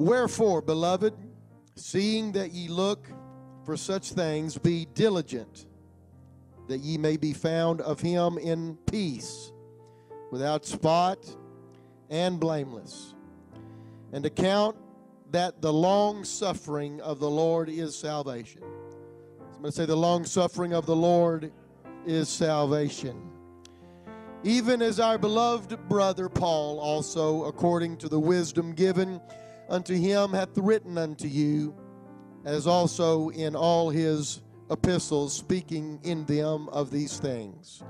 Wherefore, beloved, seeing that ye look for such things, be diligent that ye may be found of him in peace, without spot and blameless. And account that the long suffering of the Lord is salvation. I'm going to say, the long suffering of the Lord is salvation. Even as our beloved brother Paul also, according to the wisdom given unto him, hath written unto you, as also in all his epistles, speaking in them of these things,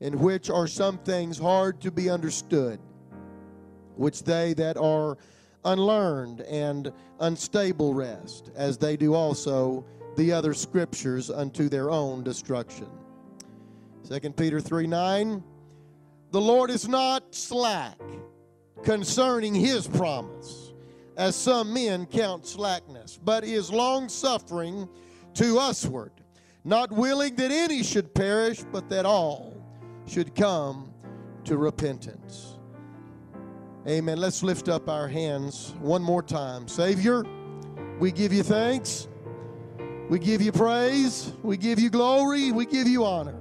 in which are some things hard to be understood, which they that are unlearned and unstable wrest, as they do also the other scriptures unto their own destruction. 2 Peter 3 9. The Lord is not slack concerning his promise, as some men count slackness, but is long suffering to usward, not willing that any should perish, but that all should come to repentance. Amen. Let's lift up our hands one more time. Savior, we give you thanks. We give you praise. We give you glory. We give you honor.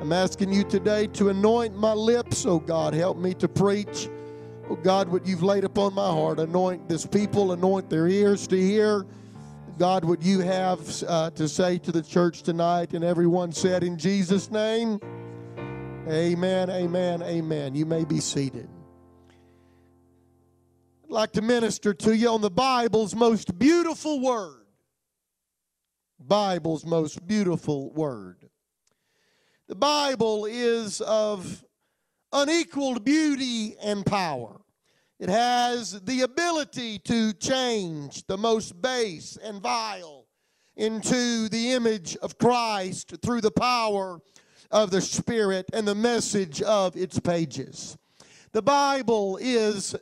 I'm asking you today to anoint my lips. Oh God, help me to preach. Oh God, what you've laid upon my heart, anoint this people, anoint their ears to hear. God, what you have uh, to say to the church tonight. And everyone said, in Jesus' name, amen, amen, amen. You may be seated. I'd like to minister to you on the Bible's most beautiful word. Bible's most beautiful word. The Bible is of unequaled beauty and power. It has the ability to change the most base and vile into the image of Christ through the power of the Spirit and the message of its pages. The Bible is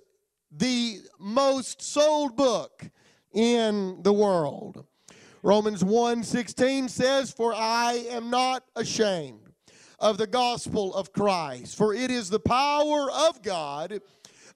the most sold book in the world. Romans 1 16 says, For I am not ashamed of the gospel of Christ, for it is the power of God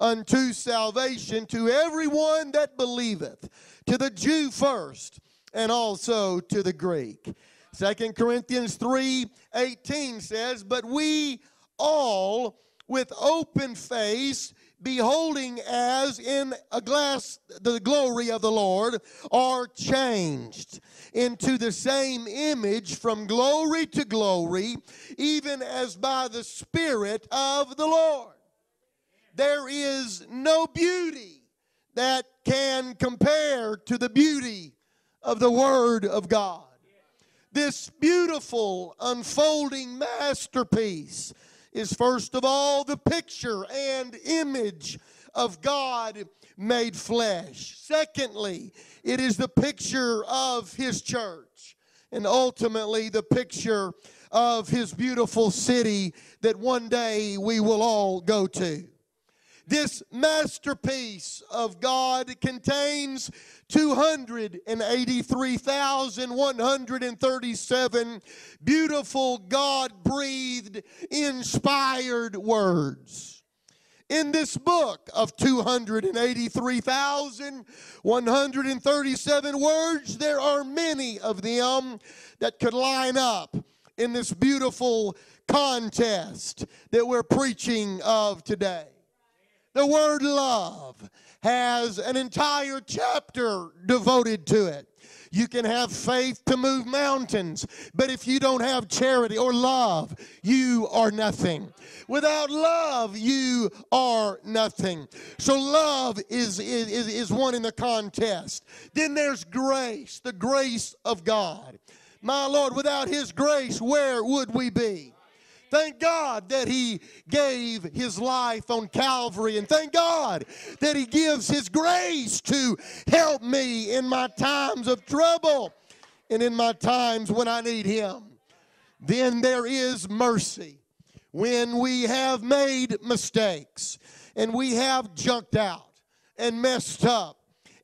unto salvation to everyone that believeth, to the Jew first, and also to the Greek. Second Corinthians 3 18 says, But we all with open face beholding as in a glass the glory of the Lord, are changed into the same image from glory to glory, even as by the Spirit of the Lord. There is no beauty that can compare to the beauty of the Word of God. This beautiful unfolding masterpiece is first of all the picture and image of God made flesh. Secondly, it is the picture of His church. And ultimately, the picture of His beautiful city that one day we will all go to. This masterpiece of God contains 283,137 beautiful God breathed, inspired words. In this book of 283,137 words, there are many of them that could line up in this beautiful contest that we're preaching of today. The word love has an entire chapter devoted to it. You can have faith to move mountains, but if you don't have charity or love, you are nothing. Without love, you are nothing. So, love is, is, is one in the contest. Then there's grace, the grace of God. My Lord, without His grace, where would we be? Thank God that He gave His life on Calvary. And thank God that He gives His grace to help me in my times of trouble and in my times when I need Him. Then there is mercy. When we have made mistakes and we have junked out and messed up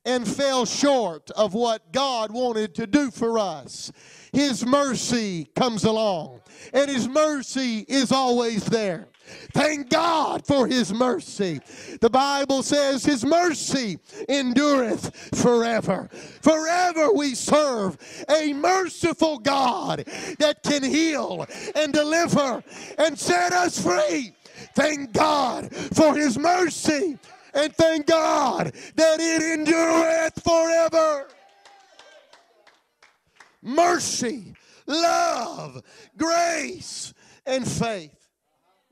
and fell short of what God wanted to do for us, His mercy comes along and His mercy is always there. Thank God for his mercy. The Bible says his mercy endureth forever. Forever we serve a merciful God that can heal and deliver and set us free. Thank God for his mercy and thank God that it endureth forever. Mercy, love, grace, and faith.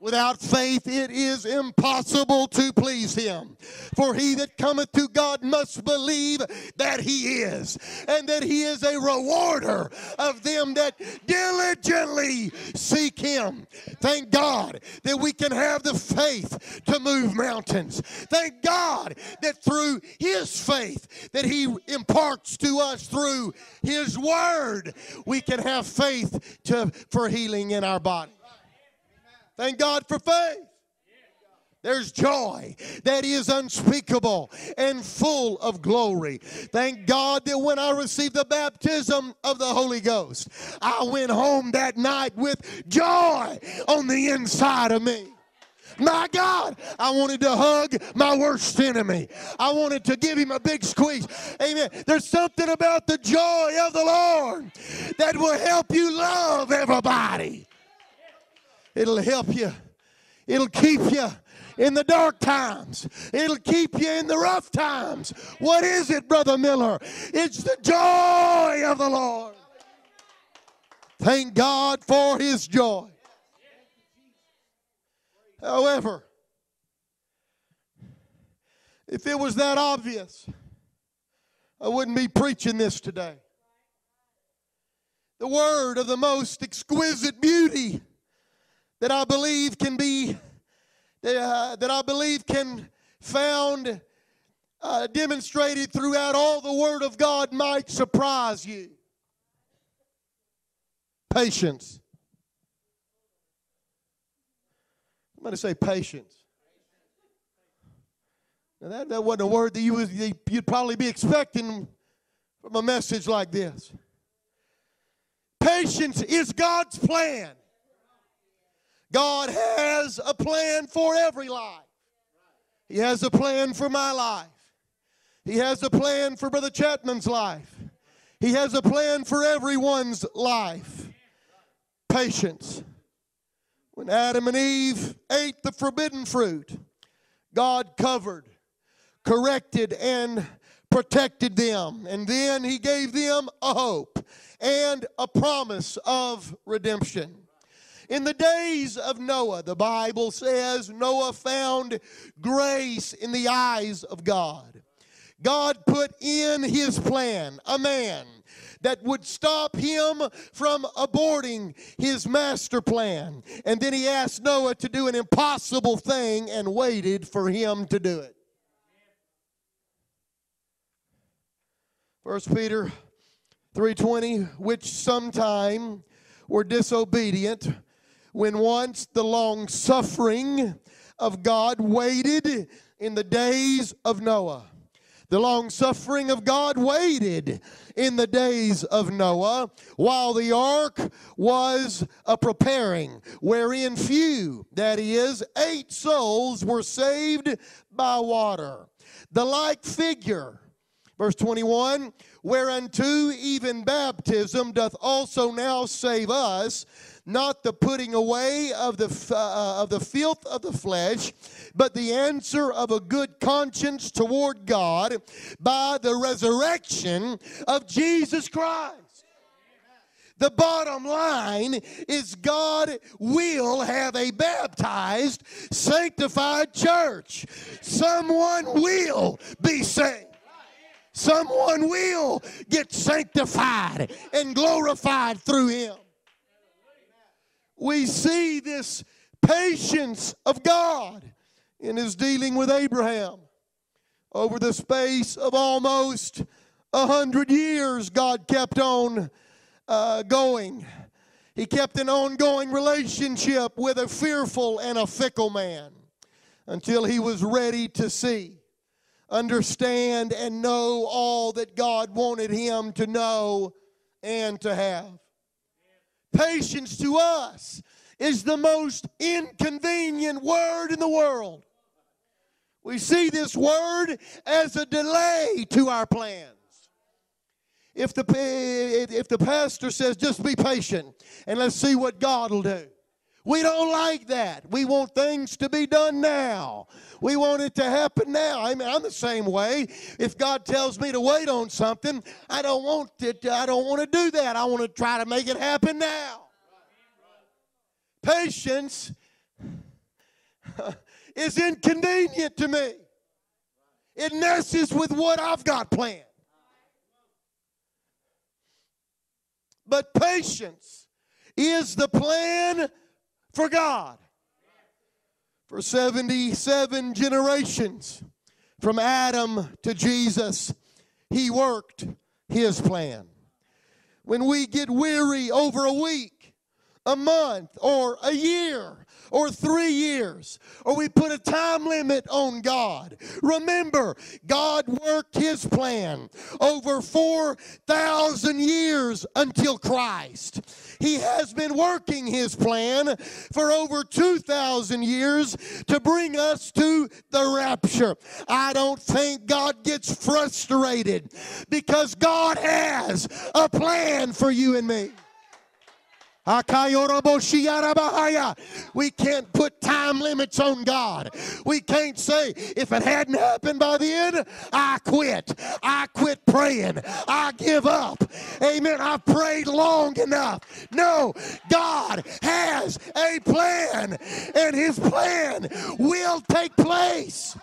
Without faith, it is impossible to please him. For he that cometh to God must believe that he is, and that he is a rewarder of them that diligently seek him. Thank God that we can have the faith to move mountains. Thank God that through his faith that he imparts to us through his word, we can have faith to, for healing in our body. Thank God for faith. There's joy that is unspeakable and full of glory. Thank God that when I received the baptism of the Holy Ghost, I went home that night with joy on the inside of me. My God, I wanted to hug my worst enemy. I wanted to give him a big squeeze. Amen. There's something about the joy of the Lord that will help you love everybody. It'll help you. It'll keep you in the dark times. It'll keep you in the rough times. What is it, Brother Miller? It's the joy of the Lord. Thank God for his joy. However, if it was that obvious, I wouldn't be preaching this today. The word of the most exquisite beauty that I believe can be that, uh, that I believe can found uh, demonstrated throughout all the Word of God might surprise you. Patience. I'm going to say patience. Now that, that wasn't a word that you was, you'd probably be expecting from a message like this. Patience is God's plan. God has a plan for every life. He has a plan for my life. He has a plan for Brother Chapman's life. He has a plan for everyone's life. Patience. When Adam and Eve ate the forbidden fruit, God covered, corrected, and protected them. And then He gave them a hope and a promise of redemption. In the days of Noah, the Bible says Noah found grace in the eyes of God. God put in his plan a man that would stop him from aborting his master plan. And then he asked Noah to do an impossible thing and waited for him to do it. First Peter 3:20 which sometime were disobedient when once the long suffering of God waited in the days of Noah. The long suffering of God waited in the days of Noah while the ark was a preparing, wherein few, that is, eight souls, were saved by water. The like figure, verse 21, whereunto even baptism doth also now save us not the putting away of the, uh, of the filth of the flesh, but the answer of a good conscience toward God by the resurrection of Jesus Christ. The bottom line is God will have a baptized, sanctified church. Someone will be saved. Someone will get sanctified and glorified through him we see this patience of God in his dealing with Abraham. Over the space of almost a hundred years, God kept on uh, going. He kept an ongoing relationship with a fearful and a fickle man until he was ready to see, understand, and know all that God wanted him to know and to have. Patience to us is the most inconvenient word in the world. We see this word as a delay to our plans. If the, if the pastor says, just be patient and let's see what God will do. We don't like that. We want things to be done now. We want it to happen now. I mean, I'm the same way. If God tells me to wait on something, I don't want it. I don't want to do that. I want to try to make it happen now. Patience is inconvenient to me. It messes with what I've got planned. But patience is the plan for God. For 77 generations, from Adam to Jesus, He worked His plan. When we get weary over a week, a month, or a year, or three years, or we put a time limit on God. Remember, God worked His plan over 4,000 years until Christ. He has been working His plan for over 2,000 years to bring us to the rapture. I don't think God gets frustrated because God has a plan for you and me. We can't put time limits on God. We can't say, if it hadn't happened by then, I quit. I quit praying. I give up. Amen. I've prayed long enough. No, God has a plan, and His plan will take place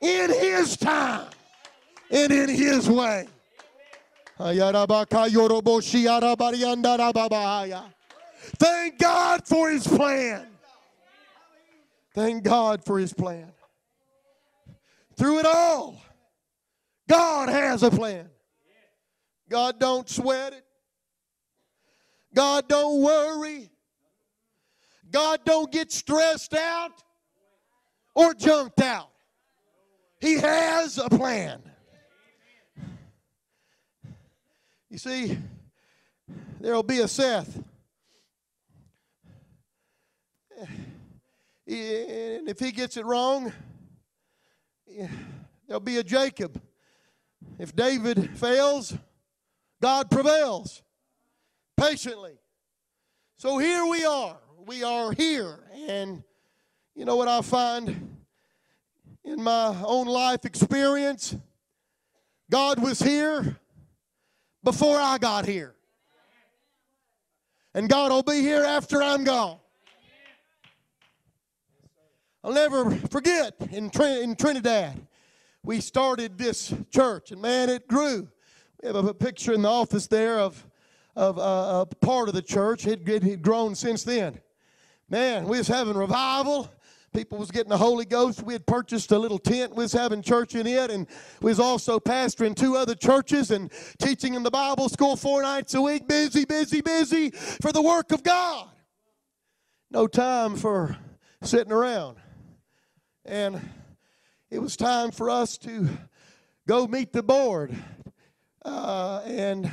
in His time and in His way. Thank God for his plan. Thank God for his plan. Through it all, God has a plan. God don't sweat it. God don't worry. God don't get stressed out or junked out. He has a plan. You see, there will be a Seth. And if he gets it wrong, there'll be a Jacob. If David fails, God prevails patiently. So here we are. We are here. And you know what I find in my own life experience? God was here before I got here. And God will be here after I'm gone. I'll never forget in, in Trinidad, we started this church, and man, it grew. We have a picture in the office there of, of uh, a part of the church. It had grown since then. Man, we was having revival people was getting the Holy Ghost. We had purchased a little tent. We was having church in it, and we was also pastoring two other churches and teaching in the Bible school four nights a week. Busy, busy, busy for the work of God. No time for sitting around. And it was time for us to go meet the board uh, and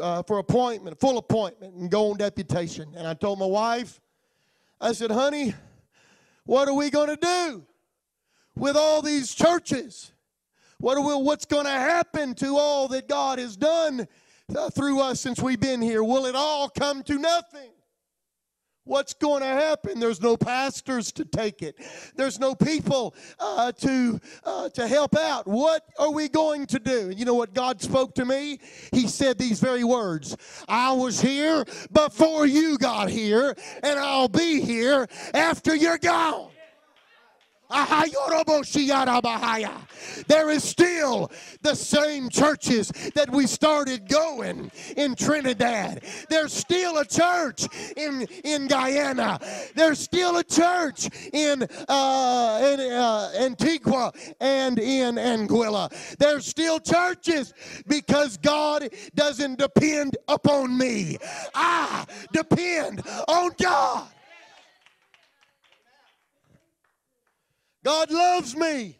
uh, for appointment, full appointment, and go on deputation. And I told my wife, I said, honey, what are we going to do with all these churches? What we, what's going to happen to all that God has done uh, through us since we've been here? Will it all come to nothing? What's going to happen? There's no pastors to take it. There's no people uh, to uh, to help out. What are we going to do? You know what God spoke to me? He said these very words: "I was here before you got here, and I'll be here after you're gone." There is still the same churches that we started going in Trinidad. There's still a church in, in Guyana. There's still a church in, uh, in uh, Antigua and in Anguilla. There's still churches because God doesn't depend upon me. I depend on God. God loves me,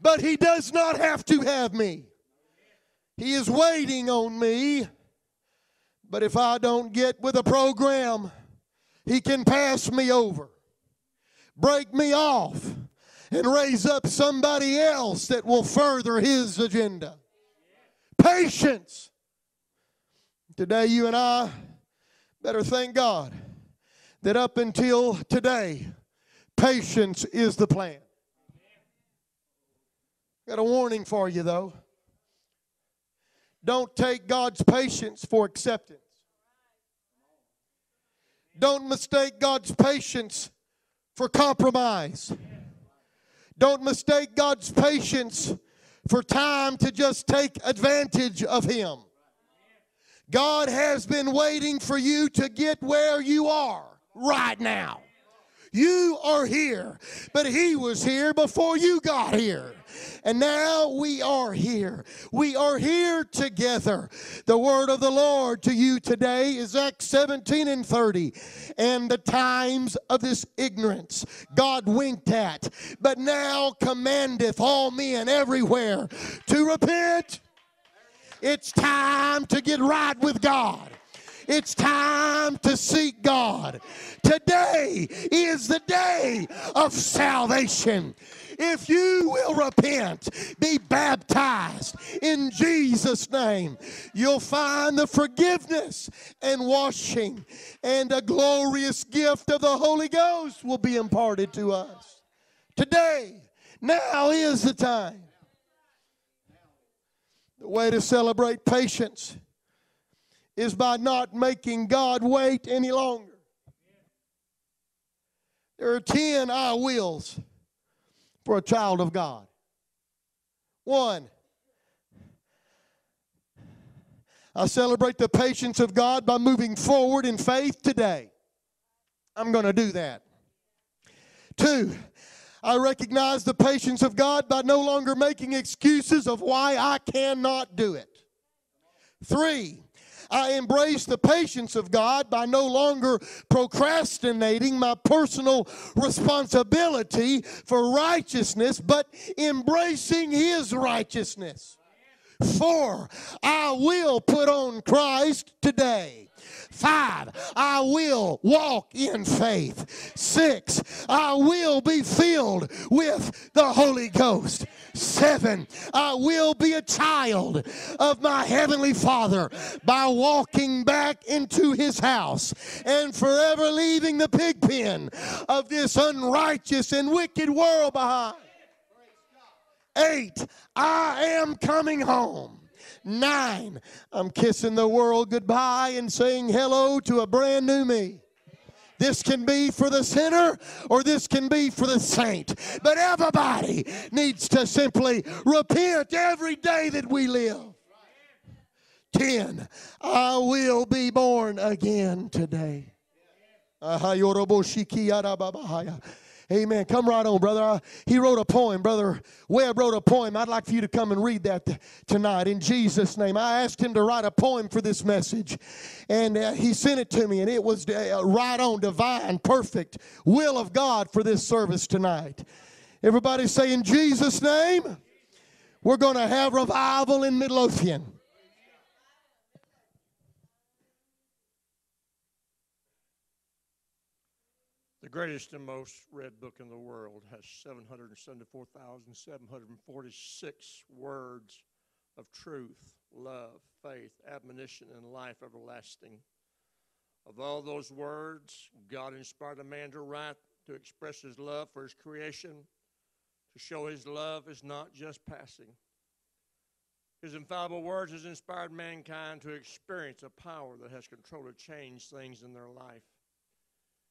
but He does not have to have me. He is waiting on me, but if I don't get with a program, He can pass me over, break me off, and raise up somebody else that will further His agenda. Patience. Today, you and I better thank God that up until today, patience is the plan. Got a warning for you, though. Don't take God's patience for acceptance. Don't mistake God's patience for compromise. Don't mistake God's patience for time to just take advantage of Him. God has been waiting for you to get where you are right now. You are here, but He was here before you got here. And now we are here. We are here together. The word of the Lord to you today is Acts 17 and 30. And the times of this ignorance God winked at, but now commandeth all men everywhere to repent. It's time to get right with God. It's time to seek God. Today is the day of salvation. If you will repent, be baptized in Jesus' name, you'll find the forgiveness and washing, and a glorious gift of the Holy Ghost will be imparted to us. Today, now is the time. The way to celebrate patience is by not making God wait any longer. There are 10 I wills for a child of God. One, I celebrate the patience of God by moving forward in faith today. I'm going to do that. Two, I recognize the patience of God by no longer making excuses of why I cannot do it. Three, I embrace the patience of God by no longer procrastinating my personal responsibility for righteousness, but embracing His righteousness. Four, I will put on Christ today. Five, I will walk in faith. Six, I will be filled with the Holy Ghost. Seven, I will be a child of my Heavenly Father by walking back into His house and forever leaving the pig pen of this unrighteous and wicked world behind. Eight, I am coming home. Nine, I'm kissing the world goodbye and saying hello to a brand new me. This can be for the sinner or this can be for the saint. But everybody needs to simply repent every day that we live. 10. I will be born again today. Amen. Come right on, brother. Uh, he wrote a poem. Brother Webb wrote a poem. I'd like for you to come and read that tonight in Jesus' name. I asked him to write a poem for this message, and uh, he sent it to me, and it was uh, right on, divine, perfect will of God for this service tonight. Everybody say, in Jesus' name, we're going to have revival in Midlothian. Greatest and most read book in the world has 774,746 words of truth, love, faith, admonition, and life everlasting. Of all those words, God inspired a man to write to express his love for his creation, to show his love is not just passing. His infallible words has inspired mankind to experience a power that has control to change things in their life.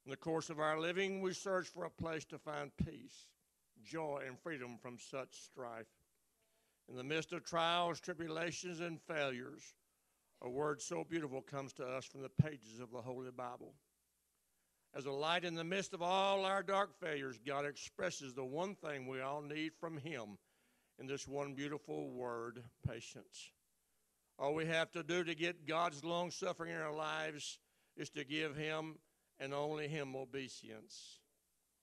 In the course of our living, we search for a place to find peace, joy, and freedom from such strife. In the midst of trials, tribulations, and failures, a word so beautiful comes to us from the pages of the Holy Bible. As a light in the midst of all our dark failures, God expresses the one thing we all need from Him in this one beautiful word patience. All we have to do to get God's long suffering in our lives is to give Him and only Him obedience.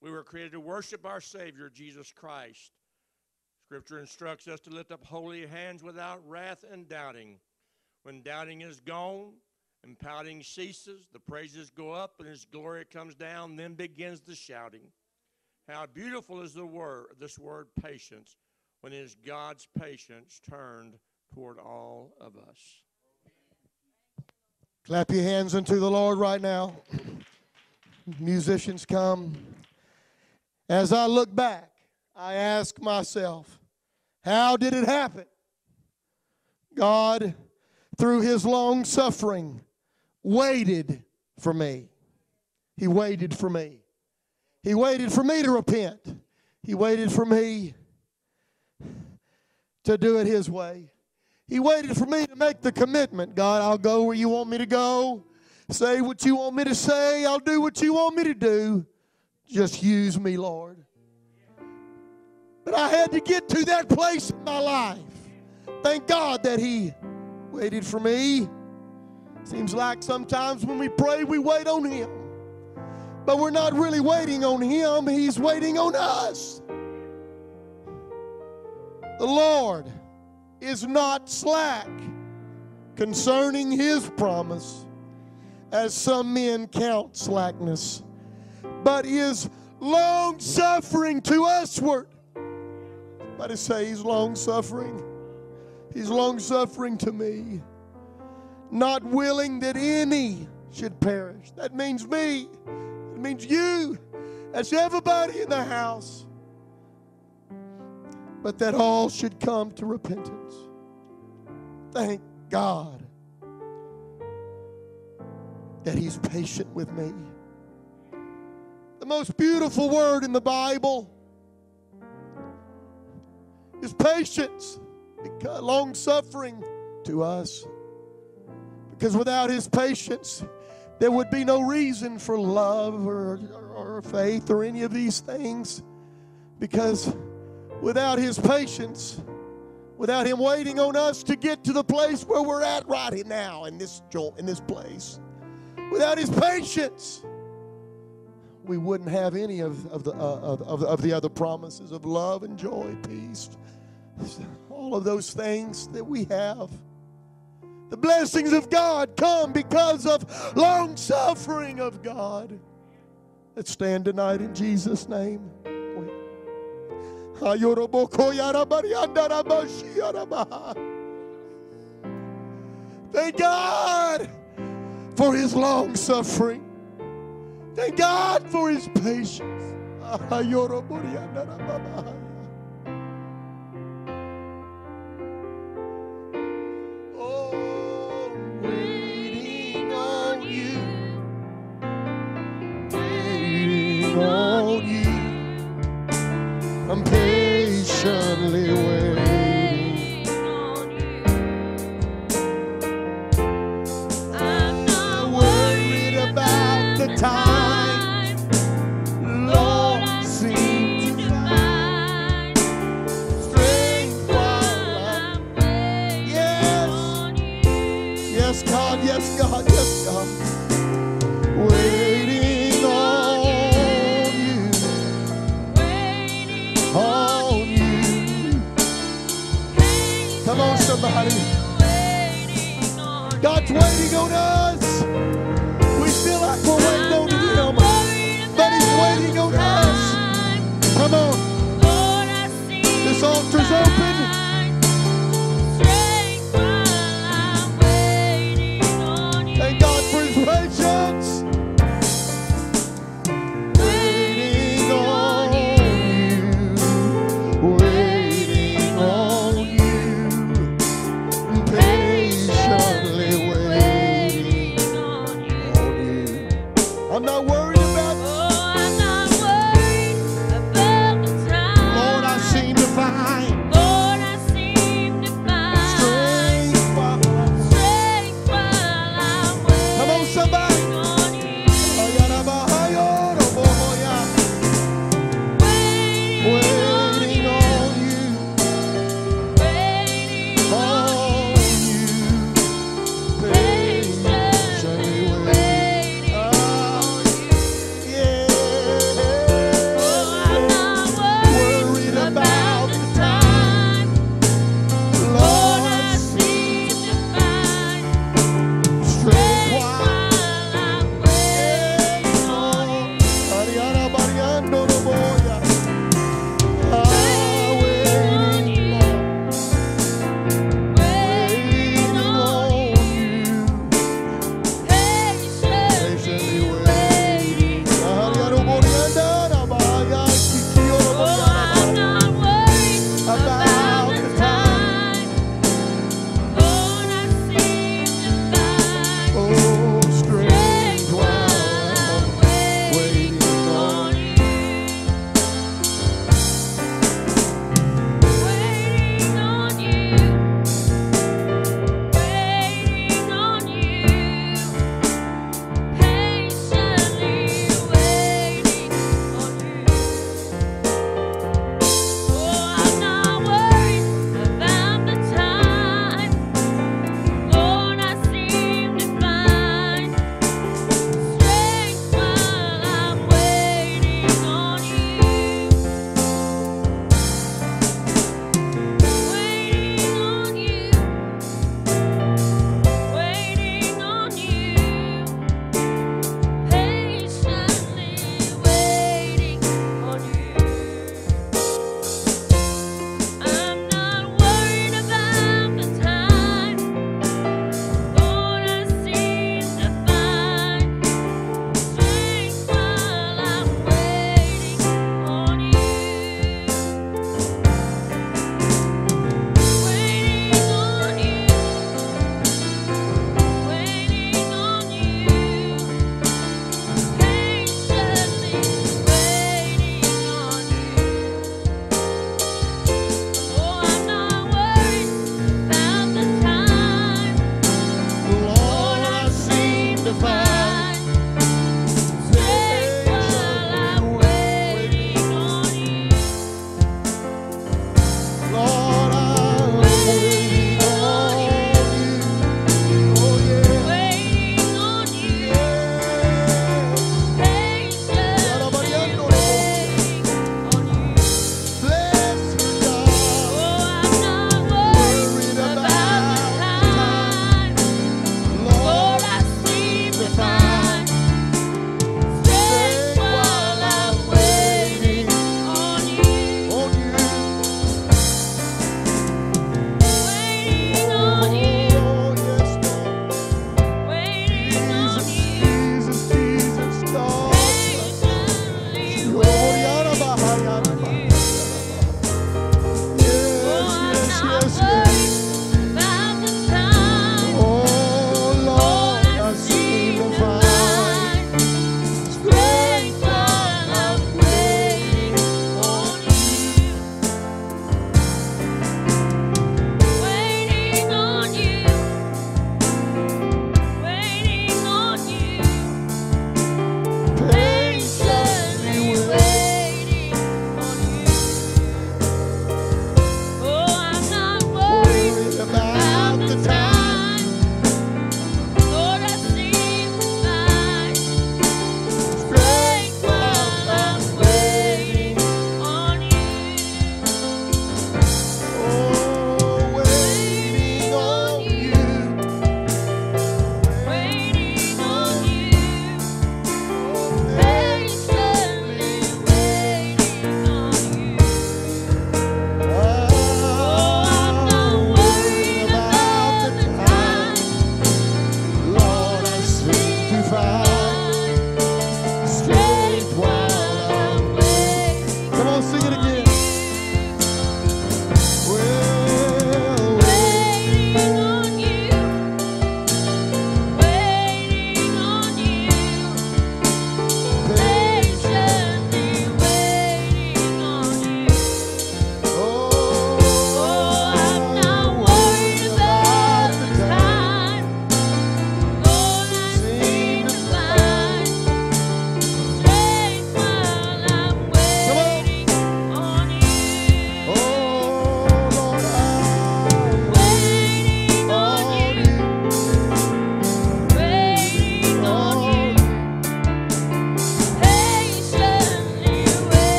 We were created to worship our Savior, Jesus Christ. Scripture instructs us to lift up holy hands without wrath and doubting. When doubting is gone and pouting ceases, the praises go up, and his glory comes down, then begins the shouting. How beautiful is the word, this word patience, when it is God's patience turned toward all of us. Clap your hands unto the Lord right now. Musicians come. As I look back, I ask myself, how did it happen? God, through his long suffering, waited for me. He waited for me. He waited for me to repent. He waited for me to do it his way. He waited for me to make the commitment. God, I'll go where you want me to go. Say what you want me to say. I'll do what you want me to do. Just use me, Lord. But I had to get to that place in my life. Thank God that He waited for me. Seems like sometimes when we pray, we wait on Him. But we're not really waiting on Him, He's waiting on us. The Lord is not slack concerning His promise, as some men count slackness, but is long suffering to usward. Somebody say He's long suffering. He's long suffering to me, not willing that any should perish. That means me. It means you. That's everybody in the house. But that all should come to repentance. Thank God that He's patient with me. The most beautiful word in the Bible is patience long suffering to us. Because without his patience, there would be no reason for love or, or, or faith or any of these things. Because without his patience, without him waiting on us to get to the place where we're at right now in this in this place, without his patience, we wouldn't have any of, of, the, uh, of, of the other promises of love and joy, peace, all of those things that we have. The blessings of God come because of long suffering of God. Let's stand tonight in Jesus' name. Thank God for his long suffering. Thank God for his patience.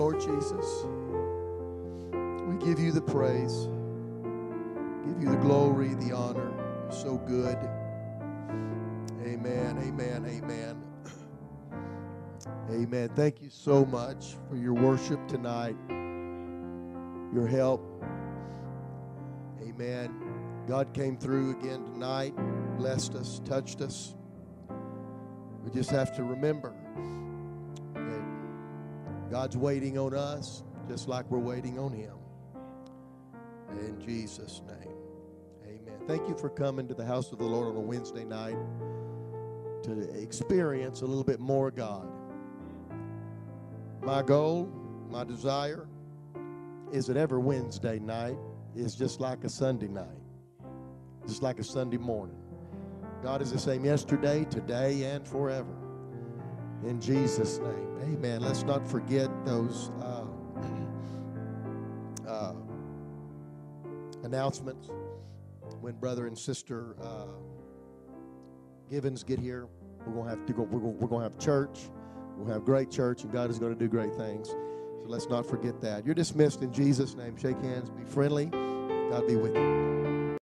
Lord Jesus. We give you the praise, give you the glory, the honor. You're so good. Amen, amen, amen. Amen. Thank you so much for your worship tonight, your help. Amen. God came through again tonight, blessed us, touched us. We just have to remember God's waiting on us just like we're waiting on Him. In Jesus' name, amen. Thank you for coming to the house of the Lord on a Wednesday night to experience a little bit more God. My goal, my desire is that every Wednesday night is just like a Sunday night, just like a Sunday morning. God is the same yesterday, today, and forever. In Jesus' name, amen. Let's not forget those uh, uh, announcements when brother and sister uh, Givens get here. We're gonna have to go. We're gonna, we're gonna have church. We'll have great church, and God is going to do great things. So let's not forget that. You're dismissed in Jesus' name. Shake hands. Be friendly. God be with you.